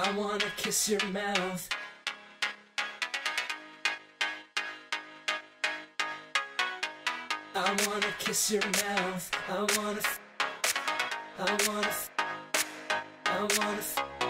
I wanna kiss your mouth. I wanna kiss your mouth. I wanna. I wanna. I wanna.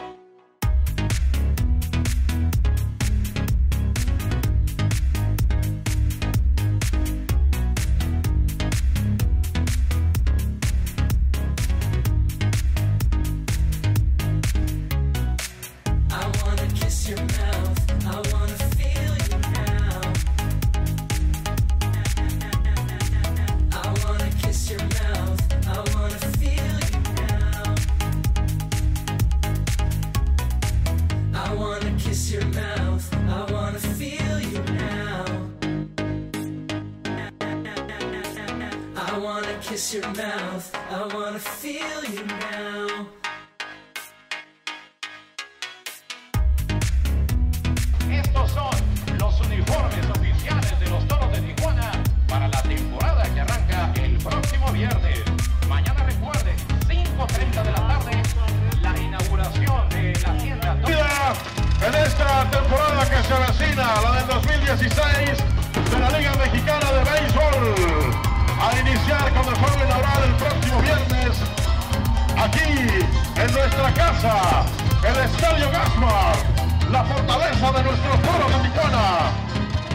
Kiss your mouth. I wanna feel you now. Se avecina, la del 2016 de la Liga Mexicana de Béisbol, a iniciar con el juego inaugural el próximo viernes, aquí en nuestra casa,